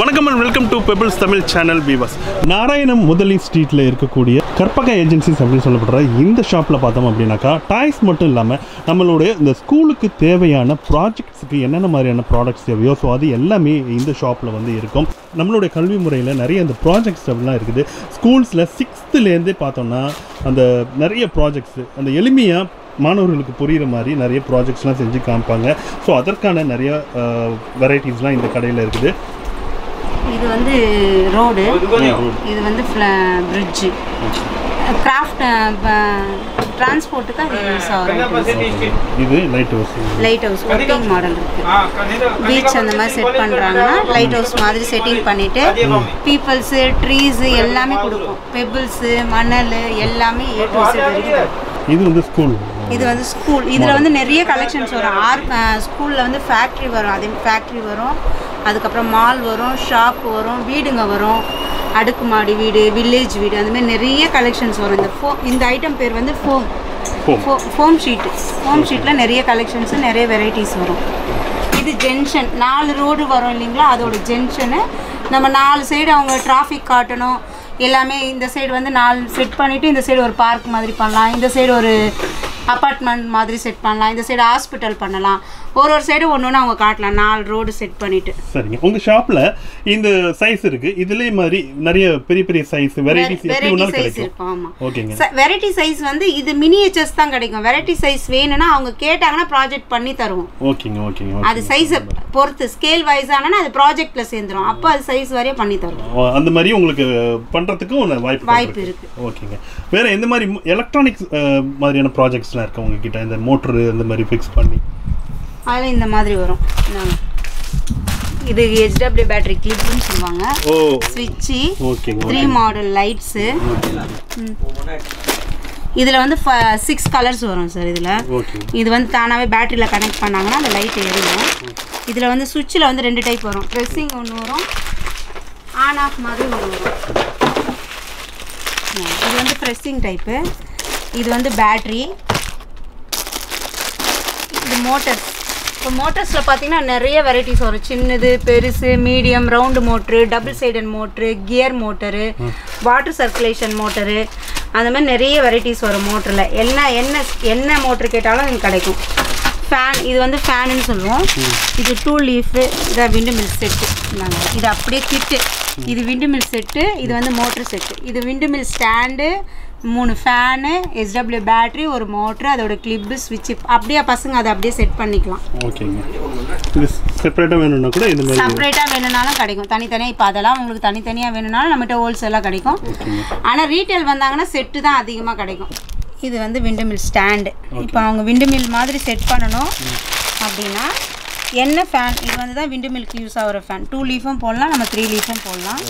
வணக்கம் and welcome to Pebbles Tamil channel beavers நாராயணம் முதலி ஸ்ட்ரீட்டில் இருக்கக்கூடிய கற்பக ஏஜென்சிஸ் அப்படின்னு சொல்லப்படுற இந்த ஷாப்பில் பார்த்தோம் அப்படின்னாக்கா டாய்ஸ் மட்டும் இல்லாமல் நம்மளுடைய இந்த ஸ்கூலுக்கு தேவையான ப்ராஜெக்ட்ஸுக்கு என்னென்ன மாதிரியான ப்ராடக்ட்ஸ் தேவையோ ஸோ அது எல்லாமே இந்த ஷாப்பில் வந்து இருக்கும். நம்மளுடைய கல்வி முறையில் நிறைய அந்த ப்ராஜெக்ட்ஸ் அப்படிலாம் இருக்குது. ஸ்கூல்ஸில் சிக்ஸ்த்துலேருந்தே பார்த்தோம்னா அந்த நிறைய ப்ராஜெக்ட்ஸு அந்த எளிமையாக மாணவர்களுக்கு புரிகிற மாதிரி நிறைய ப்ராஜெக்ட்ஸ்லாம் செஞ்சு காமிப்பாங்க. ஸோ அதற்கான நிறைய வெரைட்டிஸ்லாம் இந்த கடையில் இருக்குது. இது வந்து ரோடு. இது வந்து பிரிட்ஜு கிராஃப்ட் டிரான்ஸ்போர்ட்டுக்கு அது யூஸ் ஆகும் இது light house light house working model இருக்கு. பீச் அந்த மாதிரி செட் பண்ணுறாங்கன்னா லைட் ஹவுஸ் மாதிரி செட்டிங் பண்ணிட்டு பீப்பிள்ஸு ட்ரீஸு எல்லாமே கொடுக்கும். பெபிள்ஸு மணல் எல்லாமே ஏ டு வரைக்கும். இது வந்து ஸ்கூல் இது வந்து ஸ்கூல் இதில் வந்து நிறைய கலெக்ஷன்ஸ் வரும். ஆர் ஸ்கூலில் வந்து ஃபேக்ட்ரி வரும். அதே ஃபேக்ட்ரி வரும். அதுக்கப்புறம் மால் வரும் ஷாப் வரும் வீடுங்க வரும். அடுக்குமாடி வீடு வில்லேஜ் வீடு அந்த மாதிரி நிறைய கலெக்ஷன்ஸ் வரும். இந்த ஃபோ இந்த ஐட்டம் பேர் வந்து ஃபோம். ஃபோம் ஷீட்டு ஃபோம் ஷீட்டில் நிறைய கலெக்ஷன்ஸு நிறைய வெரைட்டிஸ் வரும். இது ஜென்ஷன் நாலு ரோடு வரும் இல்லைங்களா? அதோட ஜென்ஷனு நம்ம நாலு சைடு அவங்க டிராஃபிக் காட்டணும். எல்லாமே இந்த சைடு வந்து நாலு செட் பண்ணிவிட்டு இந்த சைடு ஒரு பார்க் மாதிரி பண்ணலாம். இந்த சைடு ஒரு அப்பார்ட்மெண்ட் மாதிரி செட் பண்ணலாம். இந்த சைடு ஹாஸ்பிட்டல் பண்ணலாம். ஒரு ஒரு சைடு ஒன்று ஒன்று அவங்க காட்டலாம். நாலு ரோடு செட் பண்ணிவிட்டு சரிங்க. உங்க ஷாப்ல இந்த சைஸ் இருக்கு. இதுலயே மாதிரி நிறைய பெரிய பெரிய சைஸ் வெரைட்டி சைஸ் இருக்கும். ஆமாம் ஓகேங்க. வெரைட்டி சைஸ் வந்து இது மினியேச்சர்ஸ் தான் கிடைக்கும். வெரைட்டி சைஸ் வேணும்னா அவங்க கேட்டாங்கன்னா ப்ராஜெக்ட் பண்ணி தருவோம். ஓகேங்க ஓகேங்க அது சைஸை பொறுத்து ஸ்கேல் வைஸ் ஆனால் அது ப்ராஜெக்ட்ல சேர்ந்துரும். அப்போ அது சைஸ் வரைய பண்ணி தரும் ஓ, அந்த மாதிரி உங்களுக்கு பண்றதுக்கு ஒரு வாய்ப்பு வாய்ப்பு இருக்கு. ஓகேங்க. வேற எந்த மாதிரி எலக்ட்ரானிக்ஸ் மாதிரியான ப்ராஜெக்ட்ஸ்லாம் இருக்கு உங்ககிட்ட? இந்த மோட்டர் இந்த மாதிரி ஃபிக்ஸ் பண்ணி. அதில் இந்த மாதிரி வரும். இது ஹெச்டபிள்யூ பேட்டரி கிளிப்னு சொல்லுவாங்க. ஸ்விட்சு த்ரீ மாடல் லைட்ஸு இதில் வந்து சிக்ஸ் கலர்ஸ் வரும் சார் இதில். இது வந்து தானாகவே பேட்டரியில் கனெக்ட் பண்ணாங்கன்னா அந்த லைட் எரியும் இதில் வந்து சுவிட்சில் வந்து ரெண்டு டைப் வரும். ப்ரெஸ்ஸிங் ஒன்று வரும். ஆன் ஆஃப் மாதிரி ஒன்று வரும். இது வந்து ப்ரெஸ்ஸிங் டைப்பு இது வந்து பேட்ரி இது மோட்டர்ஸ் இப்போ மோட்டர்ஸில் பார்த்தீங்கன்னா நிறைய வெரைட்டிஸ் வரும். சின்னது பெருசு medium round motor double sided motor gear motor water circulation motor அந்த மாதிரி நிறைய வெரைட்டிஸ் வரும் மோட்டரில். என்ன என்ன என்ன மோட்ரு கேட்டாலும் இங்கே கிடைக்கும். ஃபேன் இது வந்து ஃபேனுன்னு சொல்லுவோம். இது டூ லீஃபு இதை விண்டு மில் செட்டு இது அப்படியே கிட்டு இது விண்டு மில் செட்டு இது வந்து மோட்ரு செட்டு இது விண்டு மில் ஸ்டாண்டு மூணு ஃபேனு எஸ்டபிள்யூ பேட்டரி ஒரு மோட்ரு அதோட கிளிப்பு ஸ்விட்சு அப்படியே பசங்க அதை அப்படியே செட் பண்ணிக்கலாம். ஓகேங்க. இது செப்பரேட்டாக வேணும்னா கூட இந்த மாதிரி செப்பரேட்டாக வேணும்னாலும் கிடைக்கும். தனித்தனியாக இப்போ அதெல்லாம் உங்களுக்கு தனித்தனியாக வேணும்னாலும் நம்மகிட்ட ஹோல்சேலாக கிடைக்கும். ஆனால் ரீட்டைல் வந்தாங்கன்னா செட்டு தான் அதிகமாக கிடைக்கும். இது வந்து விண்டு மில் ஸ்டாண்டு இப்போ அவங்க விண்டு மில் மாதிரி செட் பண்ணணும். அப்படின்னா என்ன ஃபேன் இது வந்து தான் விண்டு மில்க்கு யூஸ் ஆகிற ஃபேன் டூ லீஃபும் போடலாம் நம்ம த்ரீ லீஃபும் போடலாம்.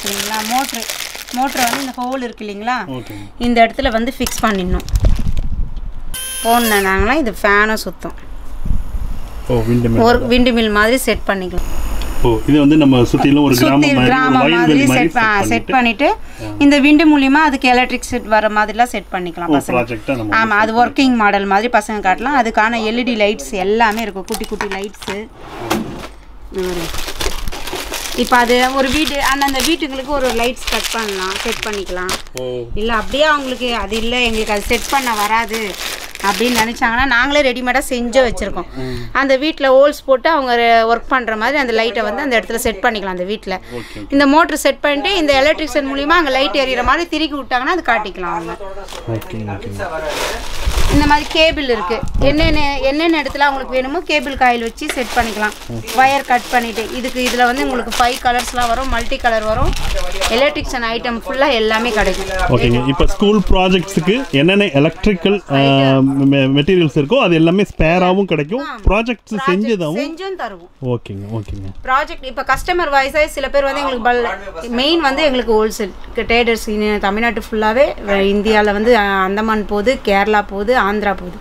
சரிங்களா? மோட்ரு மோட்ரு வந்து இந்த ஹோல் இருக்கு இல்லைங்களா? இந்த இடத்துல வந்து ஃபிக்ஸ் பண்ணிடணும். போனாங்களா இது ஃபேனும் சுத்தம். மேல் ஒரு விண்டு மில் மாதிரி செட் பண்ணிக்கலாம். இது வந்து நம்ம சுற்றிலும் ஒரு கிராமம் மாதிரி செட் செட் பண்ணிட்டு. இந்த விண்டு மூலியமா அதுக்கு எலக்ட்ரிக் செட் வர மாதிரிலாம் செட் பண்ணிக்கலாம் பசங்க. ஆமா அது ஒர்க்கிங் மாடல் மாதிரி பசங்க காட்டலாம். அதுக்கான எல்இடி லைட்ஸ் எல்லாமே இருக்கும். குட்டி குட்டி லைட்ஸு இப்போ அது ஒரு வீடு அந்தந்த வீட்டுங்களுக்கு ஒரு லைட்ஸ் கட் பண்ணலாம் செட் பண்ணிக்கலாம். இல்லை அப்படியே அவங்களுக்கு அது இல்லை. எங்களுக்கு அது செட் பண்ண வராது. அப்படின்னு நினச்சாங்கன்னா நாங்களே ரெடிமேடாக செஞ்சு வச்சுருக்கோம். அந்த வீட்டில் ஹோல்ஸ் போட்டு அவங்க ஒர்க் பண்ணுற மாதிரி அந்த லைட்டை வந்து அந்த இடத்துல செட் பண்ணிக்கலாம் அந்த வீட்டில் இந்த மோட்ரு செட் பண்ணிட்டு இந்த எலக்ட்ரிஷியன் மூலியமாக அங்கே லைட் எறிகிற மாதிரி திருக்கி விட்டாங்கன்னா அது காட்டிக்கலாம் அவங்க. இந்த மாதிரி கேபிள் இருக்கு. என்னென்ன என்னென்ன இடத்துல அவங்களுக்கு வேணுமோ கேபிள் காயில் வச்சு செட் பண்ணிக்கலாம். வயர் கட் பண்ணிட்டு இதுக்கு இதில் வந்து உங்களுக்கு ஃபைவ் கலர்ஸ்லாம் வரும் மல்டி கலர் வரும். எலக்ட்ரிக்ஷன் ஐட்டம் ஃபுல்லாக எல்லாமே கிடைக்கும். ஓகேங்க. இப்போ ஸ்கூல் ப்ராஜெக்ட்ஸுக்கு என்னென்ன எலக்ட்ரிக்கல் மெட்டீரியல்ஸ் இருக்கோ அது எல்லாமே ஸ்பேராகவும் கிடைக்கும். ப்ராஜெக்ட்ஸ் செஞ்சதாகவும் செஞ்சும் தருவோம். ஓகேங்க ஓகேங்க. ப்ராஜெக்ட் இப்போ கஸ்டமர் வாய்ஸாக சில பேர் வந்து எங்களுக்கு பல் மெயின் வந்து எங்களுக்கு ஹோல்சேல் ட்ரேடர்ஸ் தமிழ்நாட்டு ஃபுல்லாகவே இந்தியாவில் வந்து அந்தமான் போகுது கேரளா போகுது ஆந்திரா போகுது.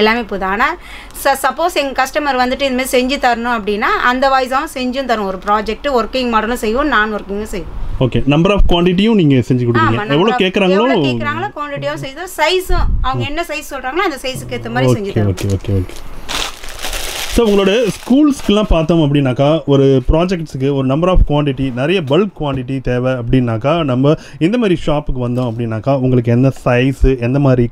எல்லாமே போகுது. ஆனால் ச சப்போஸ் எங்கள் கஸ்டமர் வந்துட்டு இதுமாதிரி செஞ்சு தரணும் அப்படின்னா அந்த வாய்ஸாகவும் செஞ்சும் தரும் ஒரு ப்ராஜெக்ட் ஒர்க்கிங் மாடலும் செய்வோம் நான் ஒர்க்கிங்கும் செய்வோம். ஓகே நம்பர் ஆஃப் குவான்டிட்டியும் நீங்கள் செஞ்சு கொடுப்பீங்க எவ்வளோ கேட்குறாங்களோ கேட்குறாங்களோ குவான்டிட்டியும் செய்தோம் சைஸும் அவங்க என்ன சைஸ் சொல்கிறாங்களோ அந்த சைஸுக்கு ஏற்ற மாதிரி செஞ்சு தரும் ஓகே ஓகே ஓகே ஸோ உங்களோட ஸ்கூல்ஸ்க்குலாம் பார்த்தோம் அப்படின்னாக்கா ஒரு ப்ராஜெக்ட்ஸுக்கு ஒரு நம்பர் ஆஃப் குவாண்டிட்டி நிறைய பல்க் குவான்டிட்டி தேவை அப்படின்னாக்கா நம்ம இந்த மாதிரி ஷாப்புக்கு வந்தோம் அப்படின்னாக்கா உங்களுக்கு எந்த சைஸு எந்த மாதிரி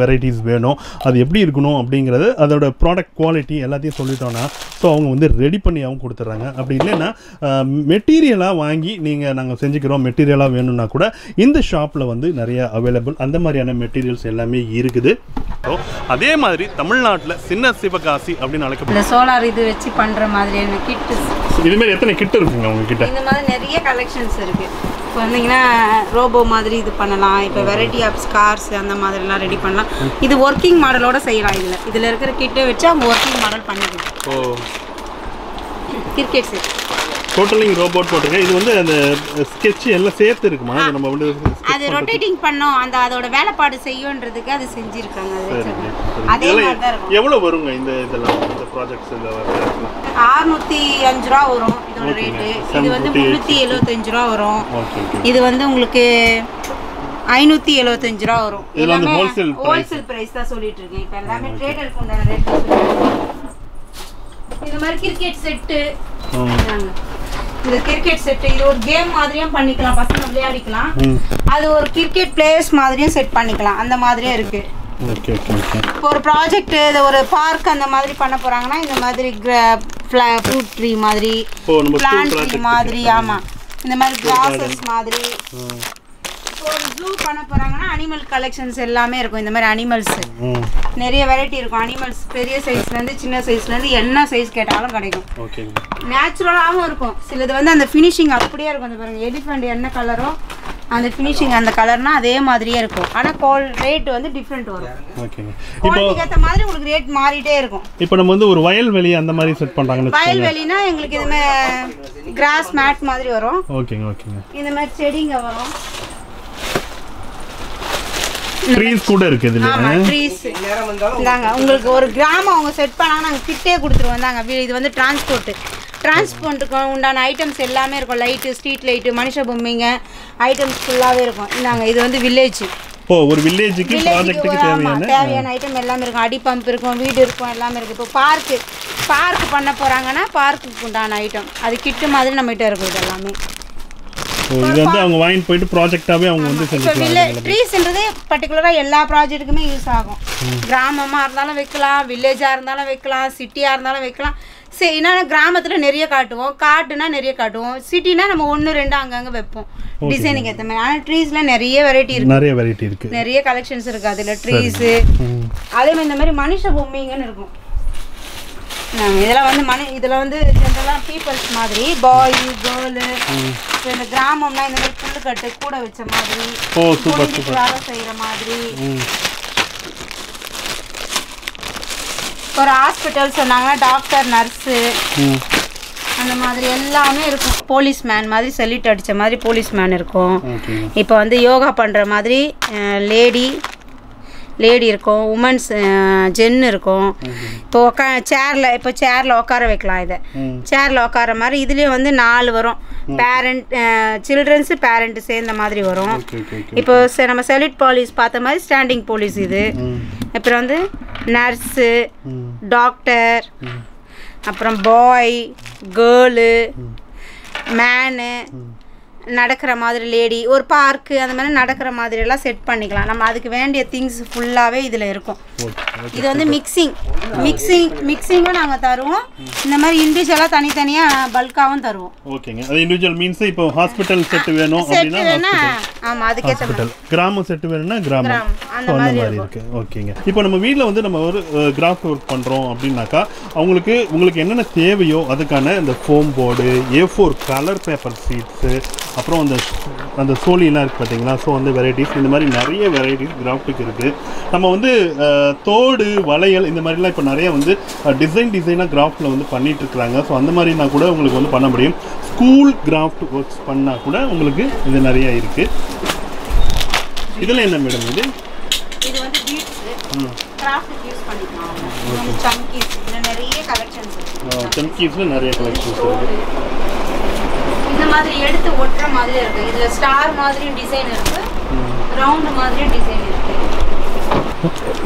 வெரைட்டிஸ் வேணும் அது எப்படி இருக்கணும் அப்படிங்கிறது அதோட ப்ராடக்ட் குவாலிட்டி எல்லாத்தையும் சொல்லிட்டோன்னா ஸோ அவங்க வந்து ரெடி பண்ணியாகவும் கொடுத்துட்றாங்க. அப்படி இல்லைன்னா மெட்டீரியலாக வாங்கி நீங்கள் நாங்கள் செஞ்சுக்கிறோம் மெட்டீரியலாக வேணும்னா கூட இந்த ஷாப்பில் வந்து நிறைய அவைலபிள் அந்த மாதிரியான மெட்டீரியல்ஸ் எல்லாமே இருக்குது. ஸோ அதே மாதிரி தமிழ்நாட்டில் சின்ன சிவகாசி அப்படின்னு அழைக்கப்படும் சோலார் இது வச்சு பண்ற மாதிரியான கிட்டு இதுமாரி எத்தனை கிட்ட இருக்குங்க உங்ககிட்ட? இந்த மாதிரி நிறைய கலெக்ஷன்ஸ் இருக்கு. இப்போ வந்தீங்கன்னா ரோபோ மாதிரி இது பண்ணலாம். இப்போ வெரைட்டி ஆஃப் ஸ்கார்ஸ் அந்த மாதிரிலாம் ரெடி பண்ணலாம். இது ஒர்க்கிங் மாடலோட செய்யலாம் இதில். இதில் இருக்கிற கிட்டை வச்சு அவங்க ஒர்க்கிங் மாடல் பண்ணிக்கலாம். ஓ. கிரிக்கெட் செட் டோட்டலிங் ரோபோட் போட்டிருக்கேன். இது வந்து அந்த ஸ்கெட்ச் எல்லாம் சேர்த்து இருக்குமா? அது நம்ம வந்து அது ரொட்டேட்டிங் பண்ணோம். அந்த அதோட வேலைப்பாடு செய்யுன்றதுக்கு அது செஞ்சிருக்காங்க. அது மாதிரி தான் இருக்கும். எவ்வளோ வருங்க இந்த இதெல்லாம் இந்த ப்ராஜெக்ட்ஸ் இந்த அறுநூத்தி அஞ்சு ரூபா வரும். இதோட ரேட்டு இது வந்து 758. முந்நூற்றி எழுபத்தஞ்சு ரூபா வரும். இது வந்து உங்களுக்கு ஐநூற்றி எழுபத்தஞ்சு ரூபா வரும். price. ஹோல்சேல் பிரைஸ் தான் சொல்லிட்டு இருக்கேன். இப்போ எல்லாமே ட்ரேடருக்கு உண்டான ரேட் இது மாதிரி கிரிக்கெட் செட்டு இந்த கிரிக்கெட் இது ஒரு கேம் மாதிரியும் பண்ணிக்கலாம். பசங்க விளையாடிக்கலாம். அது ஒரு கிரிக்கெட் பிளேயர்ஸ் மாதிரியும் செட் பண்ணிக்கலாம். அந்த மாதிரியும் இருக்கு. Okay okay okay. இப்போ ஒரு ப்ராஜெக்ட் இது ஒரு பார்க் அந்த மாதிரி பண்ண போறாங்கன்னா இந்த மாதிரி ஃப்ரூட் ட்ரீ மாதிரி பிளான்ட் ட்ரீ மாதிரி ஆமா. இந்த மாதிரி கிராசஸ் மாதிரி. இப்போ ஒரு ஜூ பண்ண போறாங்கன்னா அனிமல் கலெக்ஷன்ஸ் எல்லாமே இருக்கும். இந்த மாதிரி அனிமல்ஸ் நிறைய வெரைட்டி இருக்கும். அனிமல்ஸ் பெரிய சைஸ்ல இருந்து சின்ன சைஸ்ல இருந்து என்ன சைஸ் கேட்டாலும் கிடைக்கும். நேச்சுரலாகவும் இருக்கும். சிலது வந்து அந்த ஃபினிஷிங் அப்படியே இருக்கும். அந்த பாருங்க எலிஃபெண்ட் என்ன கலரோ அந்த ஃபினிஷிங் அந்த கலர்னா அதே மாதிரியே இருக்கும். ஆனால் கோல் ரேட் வந்து டிஃப்ரெண்ட் வரும். ஓகேங்க இப்போ ஏற்ற மாதிரி உங்களுக்கு ரேட் மாறிட்டே இருக்கும். இப்போ நம்ம வந்து ஒரு வயல்வெளி அந்த மாதிரி செட் பண்ணுறாங்கன்னு வச்சுக்கோங்க. வயல்வெளினா எங்களுக்கு இது மாதிரி கிராஸ் மேட் மாதிரி வரும். ஓகேங்க ஓகேங்க இந்த மாதிரி செடிங்க வரும். ட்ரீஸ் கூட இருக்குது இதுல. ஆமா ட்ரீஸ் இந்தாங்க உங்களுக்கு ஒரு கிராமம் அவங்க செட் பண்ணாங்கன்னா நாங்கள் கிட்டே கொடுத்துருவோம். தாங்க இது வந்து டிரான்ஸ்போர்ட்டு டிரான்ஸ்போர்ட்டுக்கு உண்டான ஐட்டம்ஸ் எல்லாமே இருக்கும். லைட்டு ஸ்ட்ரீட் லைட்டு மனுஷ பொம்மைங்க. ஐட்டம்ஸ் ஃபுல்லாகவே இருக்கும். இந்தாங்க இது வந்து வில்லேஜ் ஓ ஒரு வில்லேஜுக்கு ப்ராஜெக்ட்டுக்கு தேவையான? தேவையான ஐட்டம் எல்லாமே இருக்கும். அடி பம்ப் இருக்கும் வீடு இருக்கும் எல்லாமே இருக்குது இப்போ பார்க்கு பார்க் பண்ண போகிறாங்கன்னா பார்க்குக்கு உண்டான ஐட்டம் அது கிட்டு மாதிரி நம்மகிட்ட இருக்கும் இது எல்லாமே ஓ இது வந்து அவங்க வாங்கிட்டு போயிட்டு ப்ராஜெக்டாகவே அவங்க வந்து வில்லே ட்ரீஸ்ன்றது பர்டிகுலராக எல்லா ப்ராஜெக்ட்டுக்குமே யூஸ் ஆகும். கிராமமாக இருந்தாலும் வைக்கலாம் வில்லேஜாக இருந்தாலும் வைக்கலாம் சிட்டியாக இருந்தாலும் வைக்கலாம். சரி என்னன்னா கிராமத்தில் நிறைய காட்டுவோம். காட்டுனா நிறைய காட்டுவோம். சிட்டினா நம்ம ஒன்று ரெண்டு அங்கங்கே வைப்போம். டிசைனுக்கு ஏற்ற மாதிரி. ஆனால் ட்ரீஸில் நிறைய வெரைட்டி இருக்கு. நிறைய வெரைட்டி இருக்கு. நிறைய கலெக்ஷன்ஸ் இருக்கு. அதில் ட்ரீஸு. அதே மாதிரி இந்த மாதிரி மனுஷ பொம்மைங்கன்னு இருக்கும். இதெல்லாம் வந்து மனு இதில் வந்து ஜென்ரலாக பீப்புள்ஸ் மாதிரி பாய் கேர்ளு இப்போ இந்த கிராமம்னா இந்த மாதிரி புல்லுக்கட்டு கூட வச்ச மாதிரி வேலை செய்கிற மாதிரி. ஒரு ஹாஸ்பிட்டல் சொன்னாங்கன்னா டாக்டர் நர்ஸு அந்த மாதிரி எல்லாமே இருக்கும். போலீஸ் மேன் மாதிரி செல்லிட் அடித்த மாதிரி போலீஸ் மேன் இருக்கும் இப்போ வந்து யோகா பண்ணுற மாதிரி லேடி லேடி இருக்கும் உமன்ஸ் ஜென் இருக்கும். இப்போ உக்கா சேரில் இப்போ சேரில் உட்கார வைக்கலாம் இதை. சேரில் உட்கார மாதிரி இதுலேயும் வந்து நாலு வரும். பேரண்ட் சில்ட்ரன்ஸு பேரண்ட்டு சேர்ந்த மாதிரி வரும். இப்போ நம்ம செலிட் போலீஸ் பார்த்த மாதிரி ஸ்டாண்டிங் போலீஸ் இது. அப்புறம் வந்து நர்ஸு டாக்டர் அப்புறம் பாய் கேர்ளு மேனு நடக்கிற மாதிரி லேடி ஒரு பார்க்கு அந்த மாதிரி நடக்கிற மாதிரி எல்லாம் செட் பண்ணிக்கலாம். நம்ம அதுக்கு வேண்டிய திங்ஸ் ஃபுல்லாகவே இதில் இருக்கும். இது வந்து மிக்சிங் மிக்சிங் மிக்சிங்கும் நாங்கள் தருவோம். இந்த மாதிரி இண்டிவிஜுவலாக தனித்தனியாக பல்காகவும் தருவோம். ஓகேங்க அது இண்டிவிஜுவல் மீன்ஸ் இப்போ ஹாஸ்பிட்டல் செட் வேணும் அப்படின்னா ஆமாம் அதுக்கேற்ற ஹாஸ்பிட்டல் கிராமம் செட்டு வேணும்னா கிராமம். அந்த மாதிரி இருக்கு. ஓகேங்க இப்போ நம்ம வீட்டில் வந்து நம்ம ஒரு கிராஃப்ட் ஒர்க் பண்ணுறோம் அப்படின்னாக்கா அவங்களுக்கு உங்களுக்கு என்னென்ன தேவையோ அதுக்கான இந்த foam board A four colour paper sheets அப்புறம் அந்த அந்த சோழிலாம் இருக்குது பார்த்தீங்களா ஸோ அந்த வெரைட்டிஸ் இந்த மாதிரி நிறைய வெரைட்டிஸ் கிராஃப்ட்டுக்கு இருக்குது நம்ம வந்து தோடு வளையல் இந்த மாதிரிலாம் இப்போ நிறைய வந்து டிசைன் டிசைனாக கிராஃப்டில் வந்து பண்ணிட்டு இருக்கிறாங்க. ஸோ அந்த மாதிரினா கூட உங்களுக்கு வந்து பண்ண முடியும். ஸ்கூல் கிராஃப்ட் ஒர்க்ஸ் பண்ணால் கூட உங்களுக்கு இது நிறைய இருக்குது இதில் என்ன மேடம் இது? இது வந்து பீட்ஸு ம். கிராஃப்ட்டுக்கு யூஸ் பண்ணிக்கலாம். இது வந்து சம்கீஸ் இதில் நிறைய கலெக்ஷன்ஸ் செம்கீஸில் நிறைய கலெக்ஷன்ஸ் இருக்குது இந்த மாதிரி எடுத்து ஒட்டுற மாதிரி இருக்கு. இதுல ஸ்டார் மாதிரியும் டிசைன் இருக்கு. ரவுண்ட் மாதிரியும் டிசைன் இருக்கு.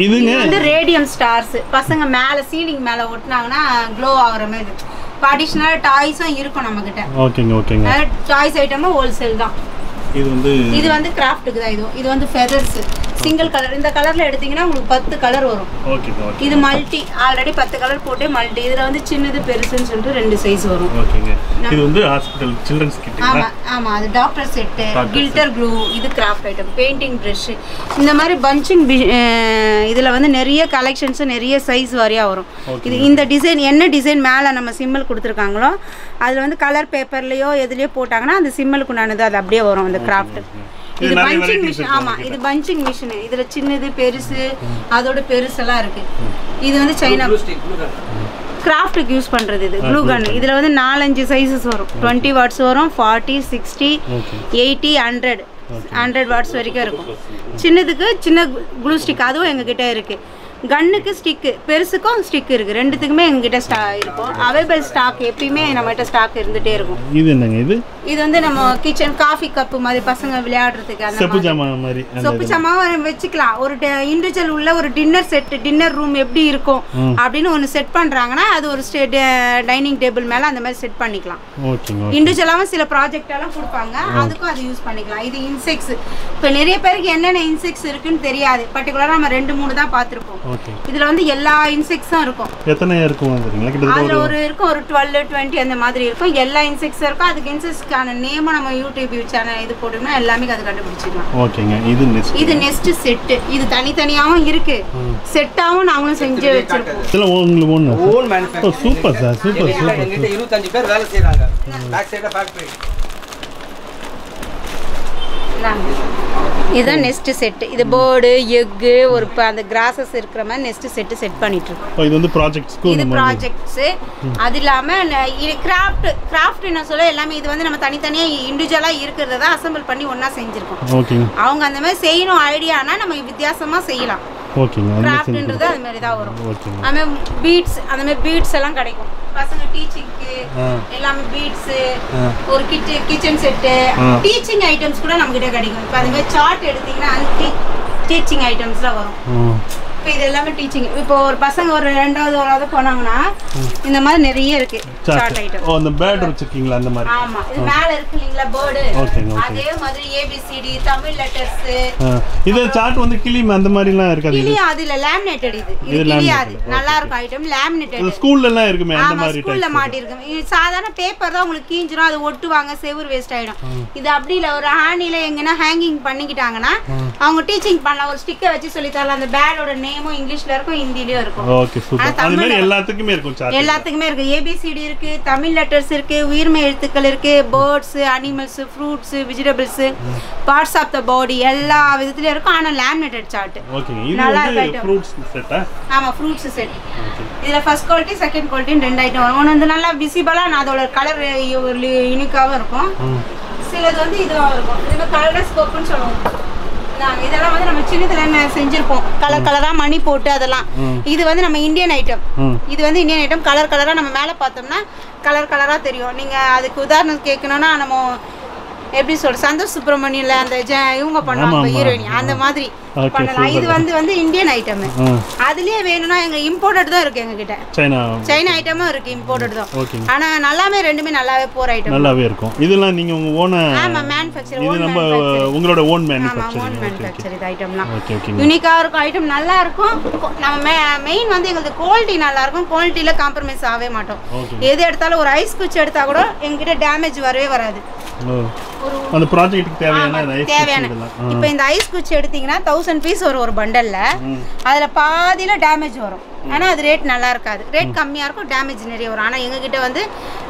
இதுங்க இது வந்து ரேடியம் ஸ்டார்ஸ் பசங்க மேல சீலிங் மேல ஒட்டினாங்கன்னா க்ளோ ஆகுற மாதிரி இப்போ அடிஷ்னலாக டாய்ஸும் இருக்கும் நம்ம கிட்ட ஓகேங்க. ஓகேங்க டாய்ஸ் ஐட்டமும் ஹோல்சேல் தான். இது வந்து இது வந்து கிராஃப்ட்டுக்கு தான் இது. இது வந்து ஃபெதர்ஸ் சிங்கிள் கலர் இந்த கலர்ல எடுத்தீங்கன்னா உங்களுக்கு பத்து கலர் வரும். இது மல்டி ஆல்ரெடி பத்து கலர் போட்டு மல்டி இதுல வந்து சின்னது பெருசுன்னு சொல்லிட்டு ரெண்டு சைஸ் வரும். இது வந்து ஹாஸ்பிட்டல் சில்ட்ரன்ஸ் கிட்டீங்களா ஆமா ஆமா. அது டாக்டர் Doctor கில்டர் க்ளூ இது கிராஃப்ட் ஐட்டம் பெயிண்டிங் ப்ரஷ் இந்த மாதிரி பஞ்சிங் இதுல வந்து நிறைய கலெக்ஷன்ஸ் நிறைய சைஸ் வாரியா வரும். இது இந்த டிசைன் என்ன டிசைன் மேல நம்ம சிம்பிள் கொடுத்துருக்காங்களோ அதுல வந்து கலர் பேப்பர்லயோ எதுலயோ போட்டாங்கன்னா அந்த சிம்பிளுக்கு உண்டானது அது அப்படியே வரும் அந்த கிராஃப்ட் இது பஞ்சிங் மிஷின் ஆமா இது பஞ்சிங் மிஷின் இதுல சின்னது பெருசு அதோட பெருசெல்லாம் இருக்கு. இது வந்து சைனா கிராஃப்ட்டுக்கு யூஸ் பண்ணுறது இது க்ளூ கன் இதில் வந்து நாலஞ்சு சைஸஸ் வரும். டுவெண்ட்டி வாட்ஸ் வரும் forty sixty eighty hundred hundred watts வரைக்கும் இருக்கும். சின்னதுக்கு சின்ன க்ளூ ஸ்டிக் அதுவும் எங்ககிட்ட இருக்குது கன்னுக்கு ஸ்டிக்கு பெருசுக்கும் ஸ்டிக் இருக்குது ரெண்டுத்துக்குமே எங்ககிட்ட ஸ்டா இருக்கும். அவைலபிள் ஸ்டாக் எப்பயுமே நம்மகிட்ட ஸ்டாக் இருந்துகிட்டே இருக்கும். இது என்னங்க இது? இது வந்து நம்ம கிச்சன் காஃபி கப்பு மாதிரி பசங்க விளையாடுறதுக்கு அந்த செப்பு ஜாமான் மாதிரி சொப்பு சாமான் வச்சுக்கலாம். ஒரு இண்டிவிஜுவல் உள்ள ஒரு டின்னர் செட் டின்னர் ரூம் எப்படி இருக்கும் அப்படின்னு ஒன்று செட் பண்றாங்கன்னா அது ஒரு டைனிங் டேபிள் மேல அந்த மாதிரி செட் பண்ணிக்கலாம். இண்டிவிஜுவலாகவும் சில ப்ராஜெக்ட் எல்லாம் கொடுப்பாங்க. அதுக்கும் அது யூஸ் பண்ணிக்கலாம். இது இன்செக்ட்ஸ் இப்போ நிறைய பேருக்கு என்னென்ன இன்செக்ட்ஸ் இருக்குன்னு தெரியாது. பர்டிகுலராக நம்ம ரெண்டு மூணு தான் பார்த்துருப்போம். இதுல வந்து எல்லா இன்செக்ட்ஸும் இருக்கும். எத்தனை இருக்கும் அதுல ஒரு இருக்கும். ஒரு டுவெல் டுவெண்ட்டி அந்த மாதிரி இருக்கும். எல்லா இன்செக்ட்ஸும் இருக்கும். அதுக்கு இன்செக்ட்ஸ்க்கான நேமும் நம்ம யூடியூப் சேனல் இது போட்டோம்னா எல்லாமே அது கண்டுபிடிச்சிக்கலாம் ஓகேங்க. இது நெக்ஸ்ட் இது நெக்ஸ்ட் செட்டு இது தனித்தனியாவும் இருக்கு. செட்டாவும் நாங்களும் செஞ்சு வச்சிருக்கோம். இதெல்லாம் உங்களுக்கு ஒன்று ஓன் ஓ manufacturing super sir super super எங்ககிட்ட இருபத்தஞ்சு பேர் வேலை செய்றாங்க. பேக் சைடா ஃபேக்டரி. இதுதான் நெக்ஸ்ட் செட்டு இது போர்டு எக்கு ஒரு அந்த கிராசஸ் இருக்கிற மாதிரி நெக்ஸ்ட் செட்டு செட் பண்ணிட்டு இருக்கோம் இது வந்து ப்ராஜெக்ட் ஸ்கூல் இது ப்ராஜெக்ட்ஸ் அது இல்லாம கிராஃப்ட் கிராஃப்ட் என்ன சொல்ல எல்லாமே இது வந்து நம்ம தனித்தனியா இண்டிவிஜுவலா இருக்கிறத தான் அசெம்பிள் பண்ணி ஒண்ணா செஞ்சிருக்கோம். அவங்க அந்த மாதிரி செய்யணும் ஐடியானா நம்ம வித்தியாசமா செய்யலாம். ஓகேங்க கிராஃப்ட்ன்றது அது மாதிரி தான் வரும். ஓகேங்க. அது மாதிரி பீட்ஸ் அந்த மாதிரி பீட்ஸ் எல்லாம் கிடைக்கும். பசங்க டீச்சிங்க்கு எல்லாமே பீட்ஸ். ஒரு kit kitchen set. Teaching items கூட நம்ம கிட்ட கிடைக்கும். இப்போ அது மாதிரி சார்ட் எடுத்தீங்கன்னா டீச்சிங் ஐட்டம்ஸ்லாம் வரும். இப்போ இது எல்லாமே டீச்சிங் இப்போ ஒரு பசங்க ஒரு ரெண்டாவது ஓராவது போனாங்கன்னா இந்த மாதிரி நிறைய இருக்கு. சார்ட் ஐட்டம் ஓ அந்த பேட் வச்சிருக்கீங்களா அந்த மாதிரி? ஆமா. இது மேல இருக்கு இல்லைங்களா போர்டு ஓகேங்க, ஓகே. அதே மாதிரி A B C D Tamil letters. இது சார்ட் வந்து கிளிம் அந்த மாதிரிலாம் இருக்காது கிளியா அது இல்ல லேமினேட்டட் இது. இது கிளியாது laminated, நல்லா இருக்கும் ஐட்டம் லேமினேட்டட் ஸ்கூல்ல எல்லாம் இருக்குமே அந்த மாதிரி ஸ்கூல்ல டைப் மாட்டிருக்கும். இது? சாதாரண பேப்பர் தான் உங்களுக்கு கீஞ்சிரும் அது ஒட்டுவாங்க செவுரு வேஸ்ட் ஆயிடும். இது அப்படி இல்ல ஒரு ஆணில எங்கன்னா ஹேங்கிங் பண்ணிக்கிட்டாங்கன்னா அவங்க டீச்சிங் பண்ணலாம் ஒரு ஸ்டிக்கர் வச்சு சொல்லி தரலாம் அந்த பேடோட நேமும் இங்கிலீஷ்ல இருக்கும் ஹிந்திலயும் இருக்கும். ஓகே சூப்பர் அது மாதிரி எல்லாத்துக்குமே இருக்கும் சார்ட் எல்லாத்துக்குமே இருக்கு. ஏபிசிடி இருக்கு தமிழ் லெட்டர்ஸ் இருக்கு உயிர்மை எழுத்துக்கள் இருக்கு birds animals fruits vegetables parts of the body எல்லா விதத்துலயும் இருக்கும். ஆனா லேமினேட்டட் சார்ட் ஓகேங்க இது நல்லா வந்து. ஃப்ரூட்ஸ் செட்டா ஆமா ஃப்ரூட்ஸ் செட் இதுல ஃபர்ஸ்ட் குவாலிட்டி செகண்ட் குவாலிட்டின்னு ரெண்டு ஐட்டம் வரும். ஒன்று வந்து நல்லா விசிபிளா நான் அதோட கலர் யூனிக்காவும் இருக்கும். சிலது வந்து இதுவாகவும் இருக்கும். இது கலர் ஸ்கோப்னு சொல்லுவோம் இதெல்லாம் வந்து நம்ம சின்னதுல செஞ்சிருப்போம்? கலர் கலரா மணி போட்டு அதெல்லாம். இது வந்து நம்ம இந்தியன் ஐட்டம் இது வந்து இந்தியன் ஐட்டம் கலர் கலரா நம்ம மேல பார்த்தோம்னா கலர் கலரா தெரியும். நீங்க அதுக்கு உதாரணம் கேட்கணும்னா நம்ம எப்படி சொல்ற சந்தோஷ் சுப்பிரமணியன்ல அந்த ஜ- இவங்க பண்ணுவாங்க. ஹீரோயினி. அந்த மாதிரி பண்ணலாம். இது. வந்து வந்து இந்தியன் ஐட்டம் அதுலயே வேணும்னா எங்க இம்போர்ட்டட் தான் இருக்கு எங்க கிட்ட சைனா சைனா ஐட்டமும் இருக்கு இம்போர்ட்டட் தான். ஆனா நல்லாமே ரெண்டுமே நல்லாவே போற ஐட்டம் நல்லாவே இருக்கும். இதெல்லாம் நீங்க உங்க ஓன ஆமா மேனுஃபேக்சர் இது நம்ம உங்களோட ஓன் மேனுஃபேக்சரிங் ஓன் மேனுஃபேக்சர் இது ஐட்டம்லாம் யூனிக்கா இருக்கும் ஐட்டம் நல்லா இருக்கும். நம்ம மெயின் வந்து எங்களுக்கு குவாலிட்டி நல்லா இருக்கும். குவாலிட்டியில காம்ப்ரமைஸ் ஆகவே மாட்டோம். எது எடுத்தாலும் ஒரு ஐஸ் குச்சி எடுத்தா கூட எங்ககிட்ட டேமேஜ் வரவே வராது. அந்த ப்ராஜெக்ட்டுக்கு தேவையான தேவையான. இப்போ இந்த ஐஸ் குச்சி எடுத்தீங்கன்னா தௌசண்ட் பீஸ் வரும் ஒரு பண்டல்ல. அதுல பாதியில டேமேஜ் வரும். ஆனா அது ரேட் நல்லா இருக்காது. ரேட் கம்மியா இருக்கும் டேமேஜ் நிறைய வரும். ஆனா எங்ககிட்ட வந்து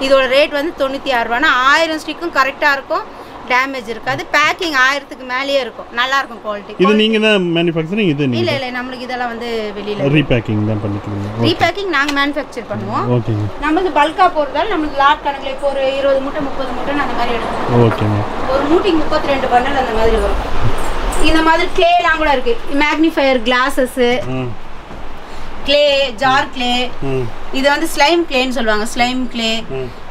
இதோட ரேட் வந்து தொண்ணூத்தி ஆறு ரூபானா ஆயிரம் ஸ்டிக்கும் கரெக்டா இருக்கும். டேமேஜ் இருக்காது. பேக்கிங் ஆயிரத்துக்கு மேலேயே இருக்கும். நல்லா இருக்கும் குவாலிட்டி இது நீங்க தான் மேனுஃபேக்சரிங் இது இல்ல இல்ல நம்மளுக்கு இதெல்லாம் வந்து வெளியில ரீபேக்கிங் தான் பண்ணிக்கிறீங்க. ரீபேக்கிங் நாங்க மேனுஃபேக்சர் பண்ணுவோம். ஓகேங்க நம்மளுக்கு பல்கா போறதால நம்மளுக்கு லாட் கணக்குல இப்போ ஒரு இருபது மூட்டை முப்பது மூட்டை அந்த மாதிரி எடுக்கும் ஓகேங்க ஒரு மூட்டைக்கு முப்பத்தி ரெண்டு பண்டல் அந்த மாதிரி வரும். இந்த மாதிரி கிளேலாம் கூட இருக்கு. மேக்னிஃபையர் ம் கிளே ஜார் கிளே இது வந்து ஸ்லைம் கிளேன்னு சொல்லுவாங்க ஸ்லைம் கிளே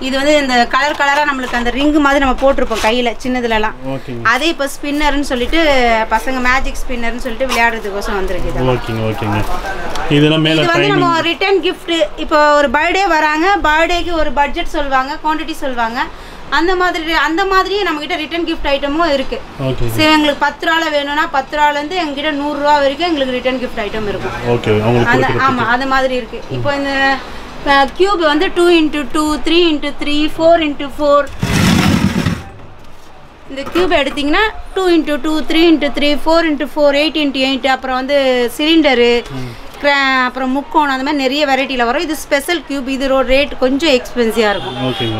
இது வந்து இந்த கலர் கலரா நம்மளுக்கு அந்த ரிங் மாதிரி நம்ம போட்டிருப்போம் கையில சின்னதுலலாம். ஓகேங்க அதே இப்போ ஸ்பின்னர்னு சொல்லிட்டு பசங்க மேஜிக் ஸ்பின்னர்னு சொல்லிட்டு விளையாடுறதுக்கோசம் வந்திருக்கு ஓகேங்க ஓகேங்க இதெல்லாம் மேலே இது வந்து நம்ம ரிட்டர்ன் gift. இப்போ ஒரு பர்த்டே வராங்க பர்த்டேக்கு ஒரு பட்ஜெட் சொல்லுவாங்க குவாண்டிட்டி சொல்லுவாங்க. அந்த மாதிரி அந்த மாதிரியே நம்மக்கிட்ட ரிட்டர்ன் gift ஐட்டமும் இருக்கு. ஓகே சரி எங்களுக்கு பத்து ரூபால வேணும்னா பத்து ரூபாலேருந்து எங்ககிட்ட நூறுரூவா வரைக்கும் எங்களுக்கு ரிட்டர்ன் gift ஐட்டம் இருக்கும். அந்த ஆமாம் அது மாதிரி இருக்கு. இப்போ இந்த கியூப் வந்து two into two three into three four into four இந்த கியூப் எடுத்தீங்கன்னா two into two three into three four into four eight into eight அப்புறம் வந்து சிலிண்டரு அப்புறம் முக்கோணம் அந்த மாதிரி நிறைய வெரைட்டியில் வரும். இது ஸ்பெஷல் கியூப் இது ரேட் கொஞ்சம் எக்ஸ்பென்சிவாக இருக்கும்.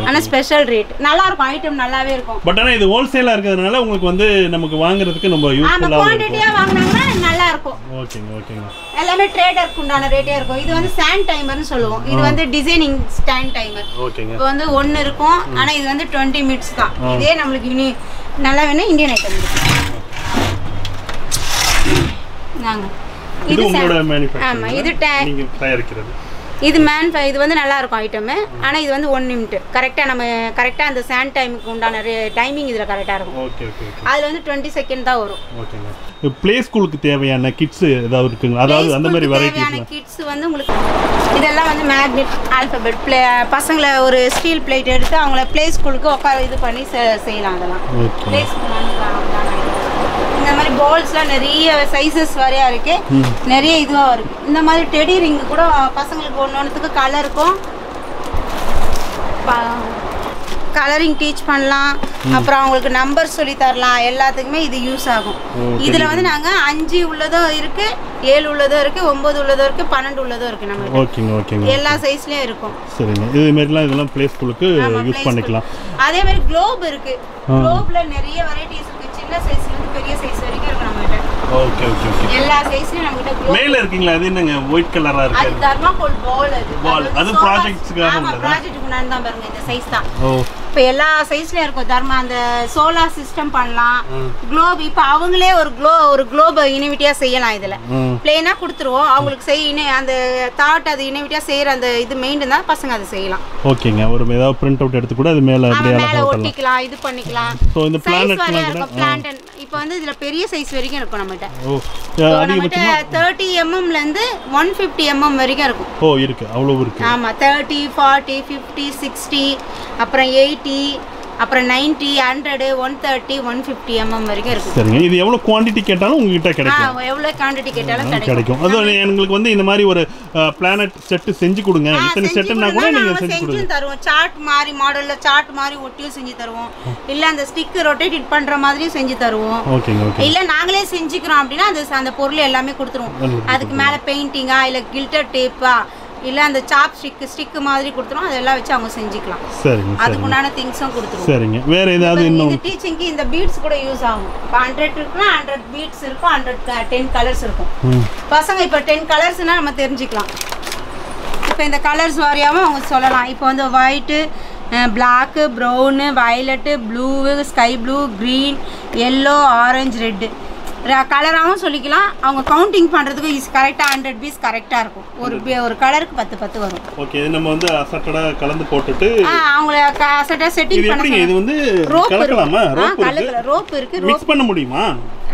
ஆனால் ஸ்பெஷல் ரேட் நல்லா இருக்கும் ஐட்டம் நல்லாவே இருக்கும். பட் ஆனால் இது ஹோல்சேலாக இருக்கிறதுனால உங்களுக்கு வந்து நமக்கு வாங்குறதுக்கு இருக்கும். குவான்டிட்டியாக வாங்கினாங்கன்னா நல்லா இருக்கும். ஓகேங்க ஓகேங்க எல்லாமே ட்ரேடருக்கு உண்டான ரேட்டே இருக்கும். இது வந்து ஸ்டாண்ட் டைமர்னு சொல்லுவோம். இது வந்து டிசைனிங் ஸ்டாண்ட் டைமர் ஓகேங்க இப்போ வந்து ஒன்று இருக்கும். ஆனால் இது வந்து டுவெண்ட்டி மினிட்ஸ் தான். இதே நம்மளுக்கு இனி நல்லா வேணும் இந்தியன் ஐட்டம் இருக்கு. நாங்க இது உங்களோட ஆமா மேனுஃபேக்சரிங் இது நீங்க தயாரிக்கிறது. இது மேன் இது வந்து நல்லா இருக்கும் ஐட்டமு ஆனால் இது வந்து ஒன் நிமிட் கரெக்டாக நம்ம கரெக்டாக அந்த சாண்ட் டைமுக்கு உண்டான டைமிங் இதில் கரெக்டாக இருக்கும். ஓகே அதில் வந்து டுவெண்ட்டி செகண்ட் தான் வரும். ஓகேங்க ப்ளே ஸ்கூலுக்கு தேவையான கிட்ஸ் ஏதாவது இருக்குங்களா? அதாவது அந்த மாதிரி வெரைட்டிஸ் கிட்ஸ் வந்து உங்களுக்கு இதெல்லாம் வந்து மேக்னெட் ஆல்பபெட் ப்ளே பசங்களை ஒரு ஸ்டீல் பிளேட் எடுத்து அவங்கள ப்ளே ஸ்கூலுக்கு உட்கார இது பண்ணி செய்யலாம் அதெல்லாம். ப்ளே ஸ்கூல் இந்த மாதிரி பால்ஸ்லாம் நிறைய சைஸஸ் வரையா இருக்கு. நிறைய இதுவாக இருக்கு. இந்த மாதிரி டெடி ரிங் கூட பசங்களுக்கு ஒன்று ஒன்றுத்துக்கு கலர் இருக்கும் கலரிங் டீச் பண்ணலாம். அப்புறம் அவங்களுக்கு நம்பர் சொல்லி தரலாம். எல்லாத்துக்குமே இது யூஸ் ஆகும். இதுல வந்து நாங்க அஞ்சு உள்ளதும் இருக்கு ஏழு உள்ளதும் இருக்கு ஒன்பது உள்ளதும் இருக்கு பன்னெண்டு உள்ளதும் இருக்கு நம்ம ஓகேங்க ஓகேங்க. எல்லா சைஸ்லயும் இருக்கும். சரிங்க. இது மாதிரிலாம் இதெல்லாம் ப்ளே ஸ்கூலுக்கு யூஸ் பண்ணிக்கலாம். அதே மாதிரி குளோப் இருக்கு. குளோப்ல நிறைய வெரைட்டிஸ் இருக்கு சின்ன சைஸ்ல இருந்து பெரிய சைஸ் வரைக்கும் இருக்கு நம்ம கிட்ட ஓகே ஓகே ஓகே எல்லா சைஸ்லயும் நம்ம கிட்ட மேல இருக்கீங்களா? அது என்னங்க? ஒயிட் கலரா அது இருக்கு தர்மாகோல் பால் அது. வந்து அது ஆமா உள்ளதா? ப்ராஜெக்ட்டுக்கு நான் தான் பாருங்க இந்த சைஸ் தான். ஓ. இப்போ எல்லா சைஸ்லயும் இருக்கும் தர்மா. அந்த சோலார் சிஸ்டம் பண்ணலாம். குளோப் இப்போ அவங்களே ஒரு குளோ ஒரு குளோபை இனிவிட்டியா செய்யலாம் இதுல. ம். பிளெயினாக கொடுத்துருவோம். அவங்களுக்கு செய் இனி அந்த தாட் அது இனிவிட்டியாக செய்கிற அந்த இது மெயின் தான் பசங்க அதை செய்யலாம். ஓகேங்க. ஒரு ஏதாவது பிரிண்ட் அவுட் எடுத்து கூட அது மேல ஆமா அப்படியே மேலே ஒட்டிக்கலாம் இது பண்ணிக்கலாம். ஸோ இந்த பிளானட்லாம் கூட பிளான்டன் இப்போ வந்து இதுல பெரிய சைஸ் வரைக்கும் இருக்கும் நம்மகிட்ட நம்மகிட்ட தேர்ட்டி எம்எம்லேருந்து ஒன் ஃபிஃப்டி எம்எம் வரைக்கும் இருக்கும். ஓ இருக்கு. அவ்வளோ இருக்கு. ஆமா தேர்ட்டி ஃபார்ட்டி ஃபிஃப்டி சிக்ஸ்டி அப்புறம் எயிட்டி அப்புறம் ninety hundred one thirty one fifty M M வரைக்கும் இருக்கும். சரிங்க. இது எவ்வளோ குவாண்டிட்டி கேட்டாலும் உங்ககிட்ட கிடைக்கும். எவ்வளோ குவான்டிட்டி கேட்டாலும் கிடைக்கும். கிடைக்கும். அது எங்களுக்கு வந்து இந்த மாதிரி ஒரு பிளானட் செட்டு செஞ்சு கொடுங்க. இத்தனை செட்டுனா கூட கொடுங்க, நீங்க நாங்க செஞ்சு கொடுங்க. தருவோம். சார்ட் மாதிரி மாடல்ல சார்ட் மாதிரி ஒட்டியும் செஞ்சு தருவோம். இல்ல அந்த ஸ்டிக் ரொட்டேட் பண்ற மாதிரியும் செஞ்சு தருவோம். ஓகேங்க ஓகே இல்ல நாங்களே செஞ்சுக்கிறோம் அப்படின்னா அந்த அந்த பொருள் எல்லாமே கொடுத்துருவோம். அதுக்கு மேல பெயிண்டிங்கா இல்ல கில்டர் டேப்பா இல்ல அந்த சாப் ஸ்டிக் ஸ்டிக் மாதிரி கொடுத்துருவோம் அதெல்லாம் வச்சு அவங்க செஞ்சுக்கலாம். சரிங்க அதுக்கு சரிங்க உண்டான திங்ஸும் கொடுத்துருவோம். சரிங்க. வேற ஏதாவது இன்னும்? இந்த டீச்சிங்க்கு இந்த பீட்ஸ் கூட யூஸ் ஆகும். இப்போ ஹண்ட்ரட் இருக்குன்னா ஹண்ட்ரட் பீட்ஸ் இருக்கும் ஹண்ட்ரட் டென் கலர்ஸ் இருக்கும். பசங்க இப்போ டென் கலர்ஸ்னா நம்ம தெரிஞ்சுக்கலாம். இப்போ இந்த கலர்ஸ் வாரியாகவும் அவங்க சொல்லலாம். இப்போ வந்து white black brown violet blue sky blue green yellow orange red கலராகவும் சொல்லிக்கலாம். அவங்க கவுண்டிங் பண்ணுறதுக்கு இஸ் கரெக்டாக ஹண்ட்ரட் பீஸ் கரெக்டாக இருக்கும். ஒரு ஒரு கலருக்கு பத்து பத்து வரும். ஓகே நம்ம வந்து அசட்டடா கலந்து போட்டுட்டு ஆ அவங்கள அசட்டாக செட்டிங் பண்ண இது வந்து ரோப் கலக்கலாமா? ரோப் கலக்கல. ரோப் இருக்கு. மிக்ஸ் பண்ண முடியுமா?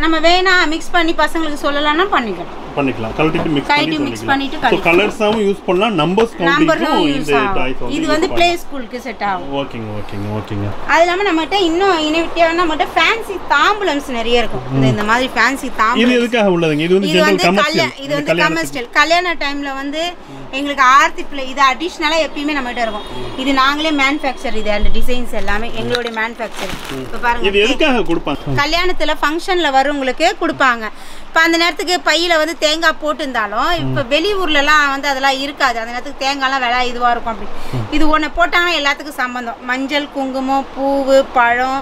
நம்ம வேணா மிக்ஸ் பண்ணி பசங்களுக்கு சொல்லலாம்னா பண்ணிக்கலாம். பண்ணிக்கலாம். கழட்டிட்டு மிக்ஸ் பண்ணி பண்ணிக்கலாம் பண்ணிட்டு. கலர்ஸாவும் யூஸ் பண்ணலாம். நம்பர்ஸ் கவுண்டிங்கும் இந்த டாய்ஸ் இது வந்து ப்ளே ஸ்கூலுக்கு செட் ஆகும். ஓகேங்க ஓகேங்க ஓகேங்க அது இல்லாமல் நம்மகிட்ட இன்னும் இனிவிட்டியாக நம்மகிட்ட ஃபேன்சி தாம்பூலம்ஸ் நிறைய இருக்கும். இந்த மாதிரி ஃபேன்சி இது தாம்பூலம் எதுக்காக உள்ளதுங்க? இது வந்து இது ஜெனரல் இது வந்து கமர்ஷியல் கல்யாண டைம்ல வந்து எங்களுக்கு ஆர்த்தி பிள்ளை இது அடிஷ்னலாக எப்பயுமே நம்மகிட்ட இருக்கும். இது நாங்களே மேனுஃபேக்சர் இது அந்த டிசைன்ஸ் எல்லாமே எங்களுடைய மேனுஃபேக்சர் இப்போ இது பாருங்க கல்யாணத்துல ஃபங்க்ஷன்ல வரவங்களுக்கு கொடுப்பாங்க. இப்போ அந்த நேரத்துக்கு பையில வந்து தேங்காய் போட்டிருந்தாலும் இப்போ வெளியூர்லலாம் வந்து அதெல்லாம் இருக்காது. அந்த நேரத்துக்கு தேங்காய்லாம் விலை இதுவாக இருக்கும் அப்படி. இது ஒன்று போட்டாங்கன்னா எல்லாத்துக்கும் சம்மந்தம் மஞ்சள் குங்குமம் பூவு பழம்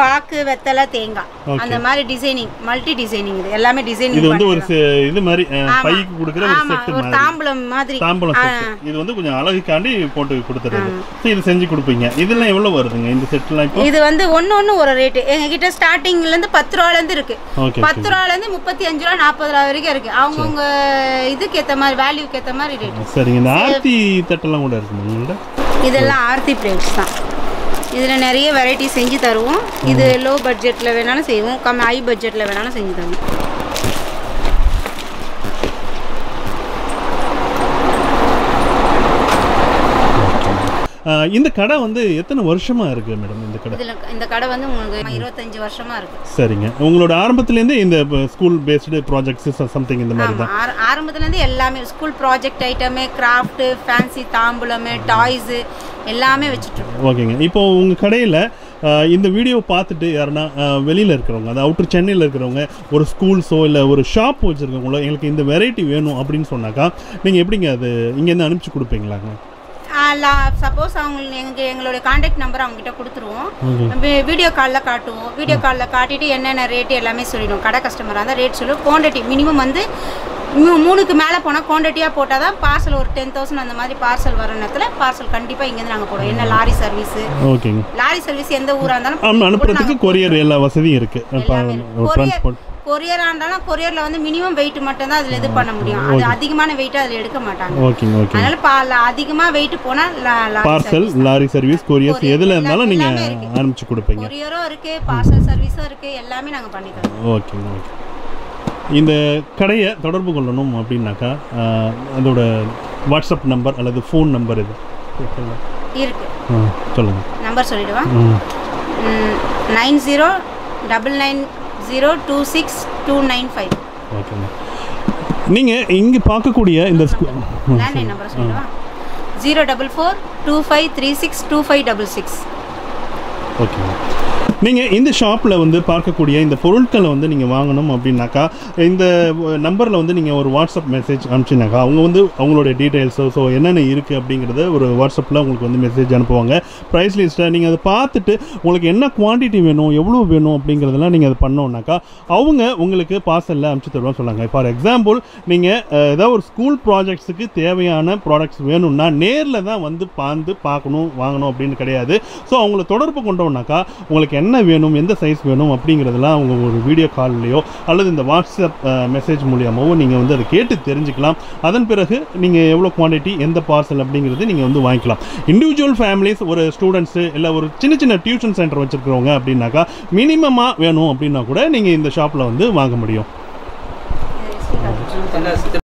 பாக்கு வெத்தலை தேங்காய். அந்த மாதிரி டிசைனிங் மல்டி டிசைனிங் இது. எல்லாமே டிசைனிங் இது வந்து ஒரு இது மாதிரி பைக்கு கொடுக்குற ஒரு ஒரு மாதிரி. தாம்பலம் மாதிரி. தாம்பலம் இது வந்து கொஞ்சம் அழகுக்காண்டி போட்டு கொடுத்துறது. இது செஞ்சு கொடுப்பீங்க. இதெல்லாம் எவ்வளவு வருதுங்க இந்த செட்லாம் இப்போ? இது வந்து ஒண்ணு ஒண்ணு ஒரு ரேட்டு எங்க கிட்ட ஸ்டார்டிங்ல இருந்து பத்து ரூபால இருந்து இருக்கு. ஓகே பத்து ரூபால இருந்து முப்பத்தி அஞ்சு ரூபா நாற்பது ரூபா வரைக்கும் இருக்கு. அவங்கவுங்க இதுக்கு ஏத்த மாதிரி வேல்யூக்கு ஏத்த மாதிரி ரேட் சரிங்க இந்த ஆர்த்தி தட்டெல்லாம் கூட இருக்குங்க இதெல்லாம் ஆர்த்தி பிளேட்ஸ் தான். இதில் நிறைய வெரைட்டி செஞ்சு தருவோம். இது லோ பட்ஜெட்டில் வேணாலும் செய்வோம். கம்மி ஹை பட்ஜெட்டில் வேணாலும் செஞ்சு தருவோம். இந்த கடை வந்து எத்தனை வருஷமா இருக்கு மேடம் இந்த கடை? இதில் இந்த கடை வந்து உங்களுக்கு இருபத்தஞ்சு வருஷமா இருக்கு. சரிங்க. உங்களோட ஆரம்பத்துலேருந்தே இந்த ஸ்கூல் பேஸ்டு ப்ராஜெக்ட்ஸ் சம்திங் இந்த மாதிரி தான்? ஆர ஆரம்பத்துலேருந்து எல்லாமே school project item craft fancy தாம்பூலமு toys எல்லாமே வச்சுட்ருக்கோம் ஓகேங்க. இப்போ உங்கள் கடையில் இந்த வீடியோ பார்த்துட்டு யாருன்னா வெளியில் இருக்கிறவங்க அது அவுட்டர் சென்னையில் இருக்கிறவங்க ஒரு ஸ்கூல்ஸோ இல்லை ஒரு ஷாப் வச்சுருக்கவங்களோ எங்களுக்கு இந்த வெரைட்டி வேணும் அப்படின்னு சொன்னாக்கா நீங்கள் எப்படிங்க அது இங்கேருந்து அனுப்பிச்சு கொடுப்பீங்களாங்க? சப்போஸ் அவங்க எங்க எங்களுடைய காண்டாக்ட் நம்பர் அவங்ககிட்ட கொடுத்துருவோம். வீடியோ காலில் காட்டுவோம். வீடியோ காலில் காட்டிட்டு என்னென்ன ரேட்டு எல்லாமே சொல்லிடுவோம். கடை கஸ்டமராக இருந்தால் ரேட் சொல்லுவோம் குவான்டிட்டி மினிமம் வந்து மூணுக்கு மேலே போனால் குவான்டிட்டியாக போட்டால் தான் பார்சல் ஒரு டென் தௌசண்ட் அந்த மாதிரி பார்சல் வர நேரத்தில் பார்சல் கண்டிப்பாக இங்கேருந்து நாங்கள் போடுவோம். என்ன லாரி சர்வீஸு ஓகேங்க. லாரி சர்வீஸ் எந்த ஊராக இருந்தாலும் அனுப்புறதுக்கு கொரியர் எல்லா வசதியும் இருக்குது கொரியர் கொரியராக இருந்தாலும் கொரியரில் வந்து மினிமம் வெயிட் மட்டும் தான் அதில் இது பண்ண முடியும். அது அதிகமான வெயிட் அதில் எடுக்க மாட்டாங்க. ஓகேங்க ஓகே அதனால பா அதிகமாக வெயிட் போனால் parcel lorry service couriers Courier எதில் இருந்தாலும் நீங்கள். அனுப்பிச்சு கொடுப்பீங்க. கொரியரும் இருக்குது பார்சல் சர்வீஸும் இருக்குது எல்லாமே நாங்கள் பண்ணி தரோம் ஓகேங்க ஓகே. இந்த கடையை தொடர்பு கொள்ளணும் அப்படின்னாக்கா அதோட வாட்ஸ்அப் நம்பர் அல்லது ஃபோன் நம்பர் இது? இருக்கு. ஆ சொல்லுங்கள் நம்பர் சொல்லிடுவா. Nine zero double nine zero two six two nine five. ஓகேங்க நீங்கள் இங்கே பார்க்கக்கூடிய இந்த லேண்ட்லைன் நம்பர் சொல்லிடுவா. Zero double four two five three six two five double six. ஓகேங்க நீங்கள் இந்த ஷாப்பில் வந்து பார்க்கக்கூடிய இந்த பொருட்களை வந்து நீங்கள் வாங்கணும் அப்படின்னாக்கா இந்த நம்பரில் வந்து நீங்கள் ஒரு வாட்ஸ்அப் மெசேஜ் அனுப்பிச்சினாக்கா அவங்க வந்து அவங்களுடைய டீட்டெயில்ஸோ ஸோ என்னென்ன இருக்குது அப்படிங்கிறத ஒரு வாட்ஸ்அப்பில் உங்களுக்கு வந்து மெசேஜ் அனுப்புவாங்க. ப்ரைஸ் லிஸ்ட்டை நீங்கள் அதை பார்த்துட்டு உங்களுக்கு என்ன குவான்டிட்டி வேணும் எவ்வளோ வேணும் அப்படிங்கிறதெல்லாம் நீங்கள் அதை பண்ணோன்னாக்கா அவங்க உங்களுக்கு பார்சலில் அனுப்பிச்சு தருவான்னு சொன்னாங்க ஃபார் எக்ஸாம்பிள் நீங்கள் ஏதாவது ஒரு ஸ்கூல் ப்ராஜெக்ட்ஸுக்கு தேவையான ப்ராடக்ட்ஸ் வேணும்னா நேரில் தான் வந்து பார்த்து பார்க்கணும் வாங்கணும் அப்படின்னு கிடையாது. ஸோ அவங்கள தொடர்பு கொண்டோம்னாக்கா உங்களுக்கு என்ன வேணும் எந்த சைஸ் வேணும் அப்படிங்கிறதெல்லாம் அவங்க ஒரு வீடியோ கால்லையோ அல்லது இந்த வாட்ஸ்அப் மெசேஜ் மூலியமாவோ நீங்கள் வந்து அதை கேட்டு தெரிஞ்சுக்கலாம். அதன் பிறகு நீங்கள் எவ்வளோ குவான்டிட்டி எந்த பார்சல் அப்படிங்கிறது நீங்கள் வந்து வாங்கிக்கலாம். இண்டிவிஜுவல் ஃபேமிலிஸ் ஒரு ஸ்டூடெண்ட்ஸு இல்லை ஒரு சின்ன சின்ன டியூஷன் சென்டர் வச்சுருக்கிறவங்க அப்படின்னாக்கா மினிமமாக வேணும் அப்படின்னா கூட நீங்கள் இந்த ஷாப்பில் வந்து வாங்க முடியும். என்ன